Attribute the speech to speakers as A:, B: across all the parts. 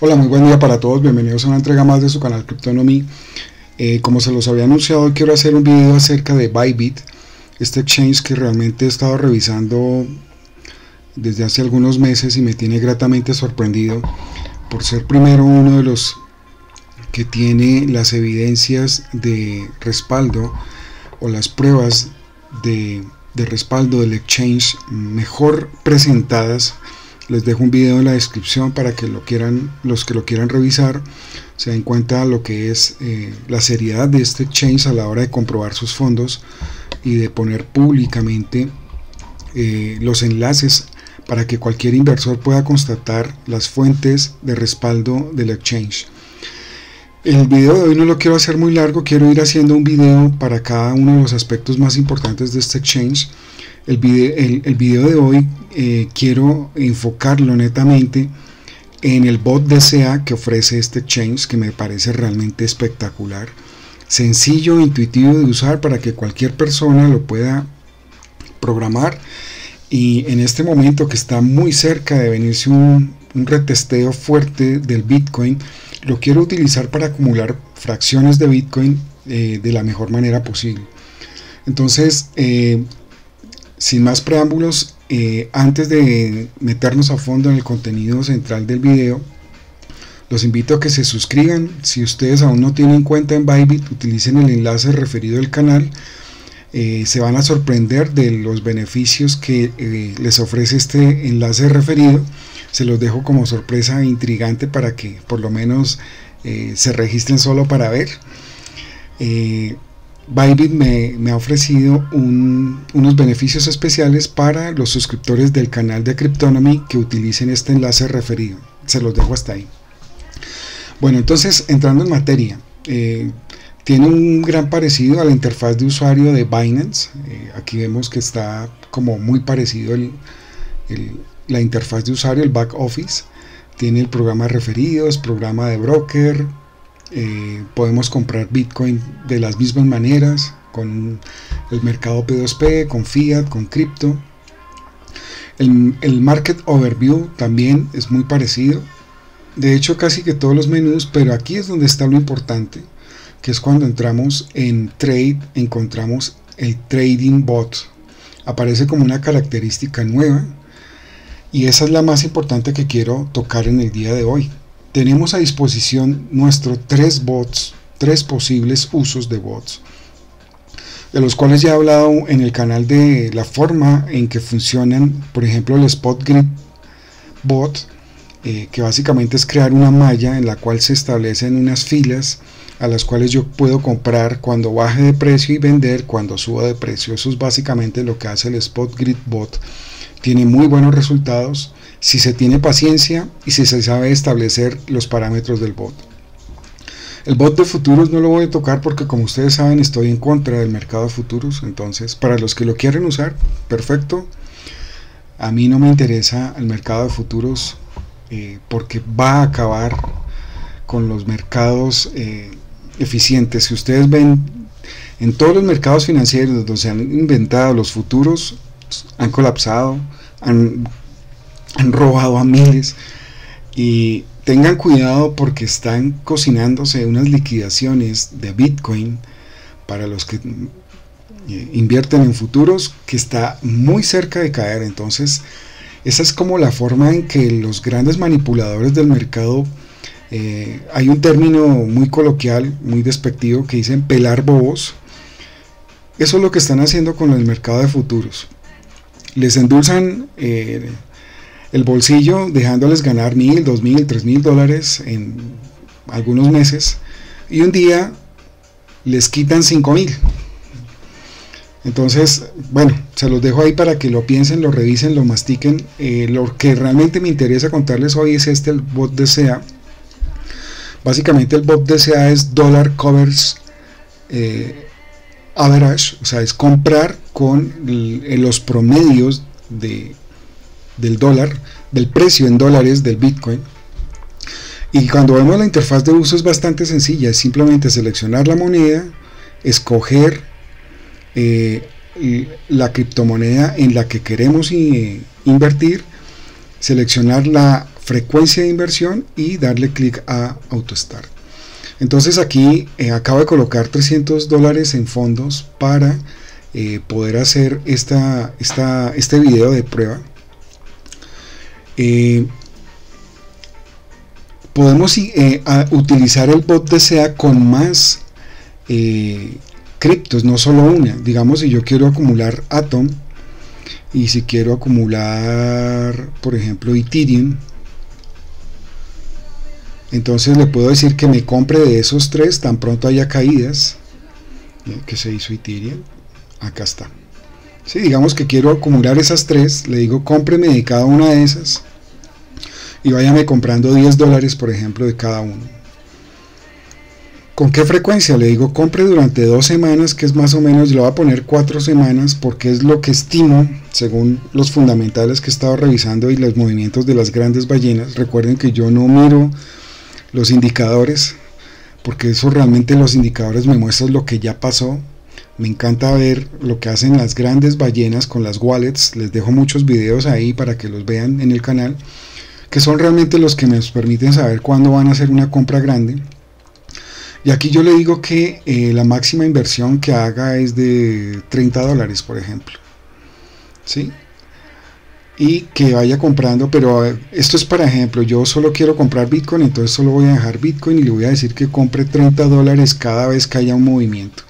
A: Hola, muy buen día para todos. Bienvenidos a una entrega más de su canal Cryptonomy. Eh, como se los había anunciado, quiero hacer un video acerca de Bybit, este exchange que realmente he estado revisando desde hace algunos meses y me tiene gratamente sorprendido por ser primero uno de los que tiene las evidencias de respaldo o las pruebas de, de respaldo del exchange mejor presentadas les dejo un video en la descripción para que lo quieran, los que lo quieran revisar se den cuenta lo que es eh, la seriedad de este exchange a la hora de comprobar sus fondos y de poner públicamente eh, los enlaces para que cualquier inversor pueda constatar las fuentes de respaldo del exchange. El video de hoy no lo quiero hacer muy largo, quiero ir haciendo un video para cada uno de los aspectos más importantes de este exchange el video, de hoy eh, quiero enfocarlo netamente en el bot DCA que ofrece este exchange que me parece realmente espectacular. Sencillo, intuitivo de usar para que cualquier persona lo pueda programar y en este momento que está muy cerca de venirse un, retesteo fuerte del Bitcoin, lo quiero utilizar para acumular fracciones de Bitcoin eh, de la mejor manera posible. Entonces, eh, sin más preámbulos, eh, antes de meternos a fondo en el contenido central del video, los invito a que se suscriban. Si ustedes aún no tienen cuenta en Bybit, utilicen el enlace referido del canal. Eh, se van a sorprender de los beneficios que eh, les ofrece este enlace referido. Se los dejo como sorpresa intrigante para que por lo menos se registren solo para ver. Bybit me, ha ofrecido unos beneficios especiales para los suscriptores del canal de Cryptonomy que utilicen este enlace referido. Se los dejo hasta ahí. Bueno, entonces entrando en materia, eh, tiene un gran parecido a la interfaz de usuario de Binance. Eh, aquí vemos que está como muy parecido la interfaz de usuario, el back office. Tiene el programa referidos, programa de broker, eh, podemos comprar Bitcoin de las mismas maneras, con el mercado P2P, con fiat, con cripto. El, el, Market Overview también es muy parecido. De hecho, casi que todos los menús, pero aquí es donde está lo importante, que es cuando entramos en Trade, encontramos el Trading Bot. Aparece como una característica nueva y esa es la más importante que quiero tocar en el día de hoy tenemos a disposición nuestros tres bots, tres posibles usos de bots, de los cuales ya he hablado en el canal de la forma en que funcionan, por ejemplo, el Spot Grid Bot, eh, que básicamente es crear una malla en la cual se establecen unas filas a las cuales yo puedo comprar cuando baje de precio y vender cuando suba de precio. Eso es básicamente lo que hace el Spot Grid Bot. Tiene muy buenos resultados si se tiene paciencia y si se sabe establecer los parámetros del bot. El bot de futuros no lo voy a tocar porque como ustedes saben estoy en contra del mercado de futuros, entonces para los que lo quieren usar, perfecto. A mí no me interesa el mercado de futuros eh, porque va a acabar con los mercados eh, eficientes. Si ustedes ven en todos los mercados financieros donde se han inventado los futuros, han colapsado, han han robado a miles y tengan cuidado porque están cocinándose unas liquidaciones de Bitcoin para los que eh, invierten en futuros que está muy cerca de caer. Entonces, esa es como la forma en que los grandes manipuladores del mercado, eh, hay un término muy coloquial, muy despectivo, que dicen pelar bobos. Eso es lo que están haciendo con el mercado de futuros. Les endulzan eh, el bolsillo dejándoles ganar mil, dos mil, tres mil dólares en algunos meses y un día les quitan cinco mil. Entonces, bueno, se los dejo ahí para que lo piensen, lo revisen, lo mastiquen. Eh, lo que realmente me interesa contarles hoy es este, el bot DCA. Básicamente el bot DCA es Dollar Covers eh, Average, o sea, es comprar con los promedios de del dólar, del precio en dólares del Bitcoin. Y cuando vemos la interfaz de uso es bastante sencilla, es simplemente seleccionar la moneda, escoger eh, la criptomoneda en la que queremos invertir, seleccionar la frecuencia de inversión y darle clic a AutoStart. Entonces aquí eh, acabo de colocar 300 dólares en fondos para eh, poder hacer esta, este video de prueba. Eh, podemos utilizar el bot DCA con más criptos, no solo una. Digamos, si yo quiero acumular Atom y si quiero acumular, por ejemplo, Ethereum, entonces le puedo decir que me compre de esos tres tan pronto haya caídas. Que se hizo Ethereum. Acá está. Si digamos que quiero acumular esas tres, le digo cómpreme de cada una de esas y váyame comprando 10 dólares, por ejemplo, de cada uno. ¿Con qué frecuencia? Le digo compre durante dos semanas, que es más o menos, le voy a poner cuatro semanas porque es lo que estimo según los fundamentales que he estado revisando y los movimientos de las grandes ballenas. Recuerden que yo no miro los indicadores, porque eso realmente los indicadores me muestran lo que ya pasó. Me encanta ver lo que hacen las grandes ballenas con las wallets. Les dejo muchos videos ahí para que los vean en el canal, que son realmente los que nos permiten saber cuándo van a hacer una compra grande. Y aquí yo le digo que eh, la máxima inversión que haga es de 30 dólares, por ejemplo. ¿Sí? y que vaya comprando, pero eh, esto es para ejemplo, yo solo quiero comprar Bitcoin, entonces solo voy a dejar Bitcoin y le voy a decir que compre 30 dólares cada vez que haya un movimiento.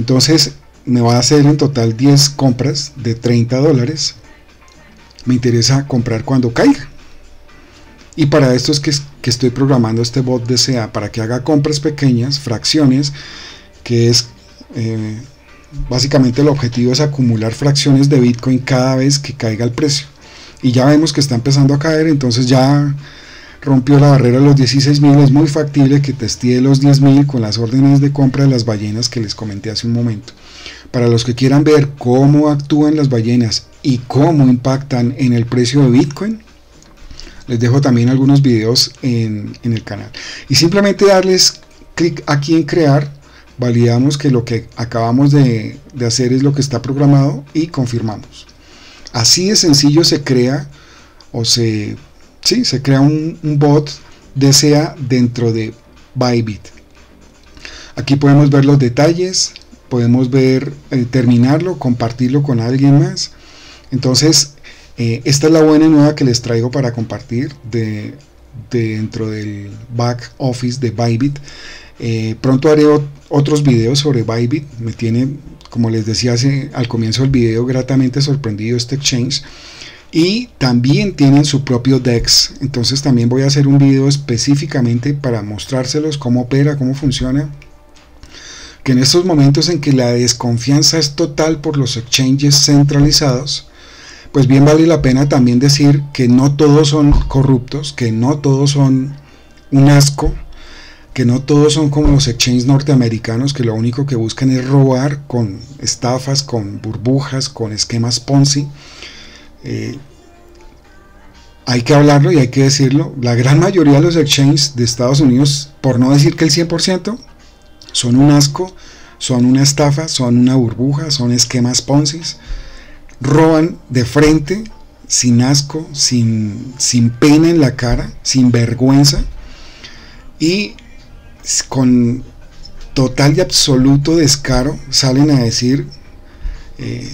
A: Entonces me va a hacer en total 10 compras de 30 dólares. Me interesa comprar cuando caiga. Y para esto es que, estoy programando este bot DCA para que haga compras pequeñas, fracciones, que es... Eh, Básicamente el objetivo es acumular fracciones de Bitcoin cada vez que caiga el precio. Y ya vemos que está empezando a caer, entonces ya rompió la barrera de los 16.000. Es muy factible que testee los 10.000 con las órdenes de compra de las ballenas que les comenté hace un momento. Para los que quieran ver cómo actúan las ballenas y cómo impactan en el precio de Bitcoin, les dejo también algunos videos en, en el canal. Y simplemente darles clic aquí en crear validamos que lo que acabamos de, hacer es lo que está programado y confirmamos. Así de sencillo se crea o se, sí, se crea un, bot DCA dentro de Bybit. Aquí podemos ver los detalles, podemos ver, eh, terminarlo, compartirlo con alguien más. Entonces, eh, esta es la buena nueva que les traigo para compartir de, dentro del back office de Bybit. Eh, pronto haré otros videos sobre Bybit. Me tiene, como les decía hace, al comienzo del video, gratamente sorprendido este exchange. Y también tienen su propio DEX. Entonces también voy a hacer un video específicamente para mostrárselos cómo opera, cómo funciona. Que en estos momentos en que la desconfianza es total por los exchanges centralizados, pues bien vale la pena también decir que no todos son corruptos, que no todos son un asco, que no todos son como los exchanges norteamericanos que lo único que buscan es robar con estafas, con burbujas, con esquemas Ponzi. Eh, hay que hablarlo y hay que decirlo. La gran mayoría de los exchanges de Estados Unidos, por no decir que el 100%, son un asco, son una estafa, son una burbuja, son esquemas Ponzi. Roban de frente, sin asco, sin, sin pena en la cara, sin vergüenza. Y con total y absoluto descaro salen a decir eh,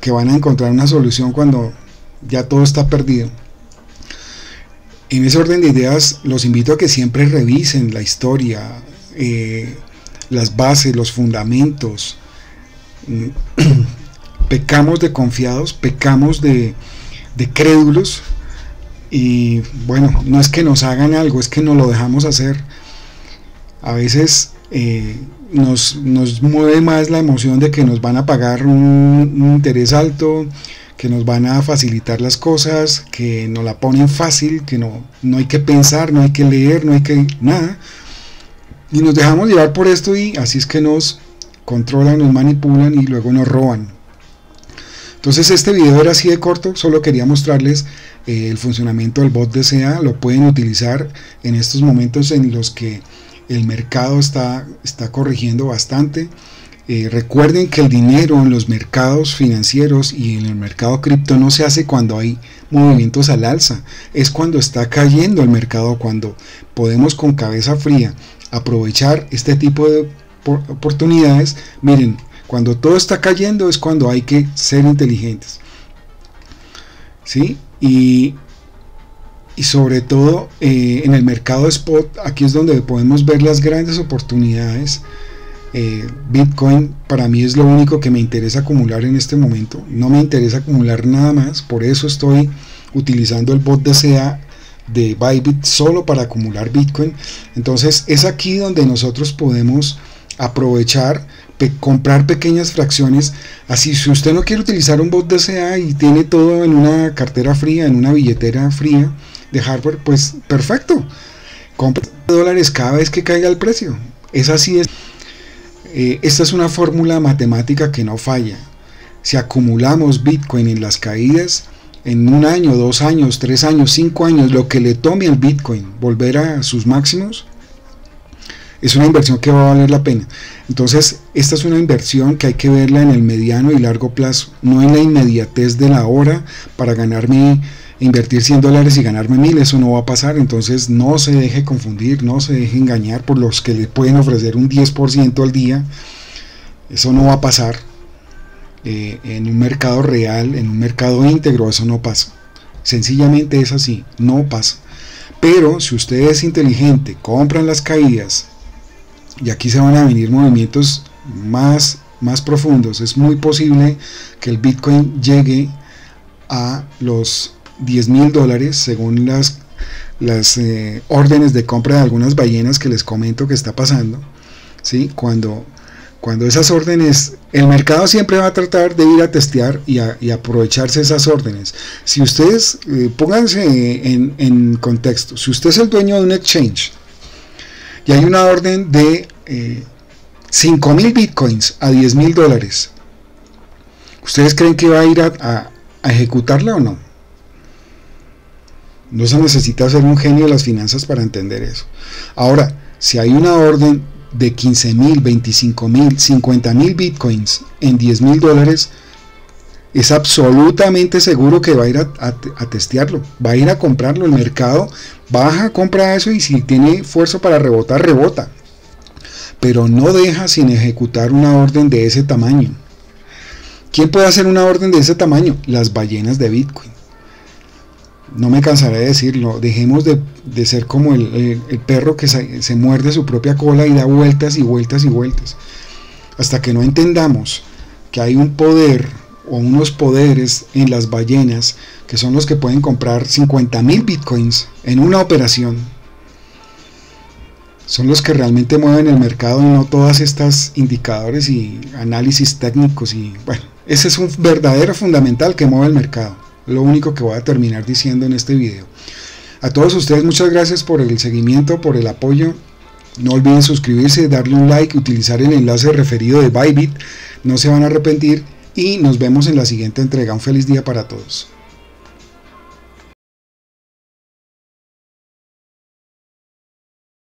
A: que van a encontrar una solución cuando ya todo está perdido. En ese orden de ideas los invito a que siempre revisen la historia, eh, las bases, los fundamentos. pecamos de confiados, pecamos de, de crédulos y bueno, no es que nos hagan algo, es que no lo dejamos hacer a veces eh, nos, mueve más la emoción de que nos van a pagar un, interés alto, que nos van a facilitar las cosas, que nos la ponen fácil, que no, no hay que pensar, no hay que leer, no hay que nada. Y nos dejamos llevar por esto y así es que nos controlan, nos manipulan y luego nos roban. Entonces este video era así de corto, solo quería mostrarles eh, el funcionamiento del bot DCA, lo pueden utilizar en estos momentos en los que el mercado está, está corrigiendo bastante. Eh, recuerden que el dinero en los mercados financieros y en el mercado cripto no se hace cuando hay movimientos al alza. Es cuando está cayendo el mercado, cuando podemos con cabeza fría aprovechar este tipo de oportunidades. Miren, cuando todo está cayendo es cuando hay que ser inteligentes. ¿Sí? Y, y sobre todo eh, en el mercado spot, aquí es donde podemos ver las grandes oportunidades. Eh, Bitcoin para mí es lo único que me interesa acumular en este momento. No me interesa acumular nada más, por eso estoy utilizando el bot DCA de Bybit solo para acumular Bitcoin. Entonces es aquí donde nosotros podemos aprovechar, comprar pequeñas fracciones. Así, si usted no quiere utilizar un bot DCA y tiene todo en una cartera fría, en una billetera fría de hardware, pues perfecto. Compre dólares cada vez que caiga el precio. Es así. Es. Eh, esta es una fórmula matemática que no falla. Si acumulamos Bitcoin en las caídas, en un año, dos años, tres años, cinco años, lo que le tome al Bitcoin volver a sus máximos, es una inversión que va a valer la pena. Entonces, esta es una inversión que hay que verla en el mediano y largo plazo, no en la inmediatez de la hora para ganarme, invertir 100 dólares y ganarme mil, eso no va a pasar. Entonces, no se deje confundir, no se deje engañar por los que le pueden ofrecer un 10% al día. Eso no va a pasar. Eh, en un mercado real, en un mercado íntegro, eso no pasa. Sencillamente es así, no pasa. Pero si usted es inteligente, compran las caídas, y aquí se van a venir movimientos más, más profundos. Es muy posible que el Bitcoin llegue a los 10 mil dólares según las, las eh, órdenes de compra de algunas ballenas que les comento que está pasando. ¿sí? Cuando, cuando esas órdenes, el mercado siempre va a tratar de ir a testear y, a, aprovecharse esas órdenes. Si ustedes, eh, pónganse en, contexto, si usted es el dueño de un exchange, y hay una orden de eh, 5 mil bitcoins a 10 mil dólares. ¿Ustedes creen que va a ir a, ejecutarla o no? No se necesita ser un genio de las finanzas para entender eso. Ahora, si hay una orden de 15 mil, 25 mil, 50 mil bitcoins en 10 mil dólares, es absolutamente seguro que va a ir a, testearlo, va a ir a comprarlo. El mercado baja, compra eso y si tiene fuerza para rebotar, rebota. Pero no deja sin ejecutar una orden de ese tamaño. ¿Quién puede hacer una orden de ese tamaño? Las ballenas de Bitcoin. No me cansaré de decirlo, dejemos de, ser como el, perro que se, se muerde su propia cola y da vueltas y vueltas y vueltas. Hasta que no entendamos que hay un poder o unos poderes en las ballenas que son los que pueden comprar 50 mil bitcoins en una operación. Son los que realmente mueven el mercado y no todas estas indicadores y análisis técnicos. Y bueno, ese es un verdadero fundamental que mueve el mercado. Lo único que voy a terminar diciendo en este video. A todos ustedes muchas gracias por el seguimiento, por el apoyo. No olviden suscribirse, darle un like, utilizar el enlace referido de Bybit. No se van a arrepentir y nos vemos en la siguiente entrega. Un feliz día para todos.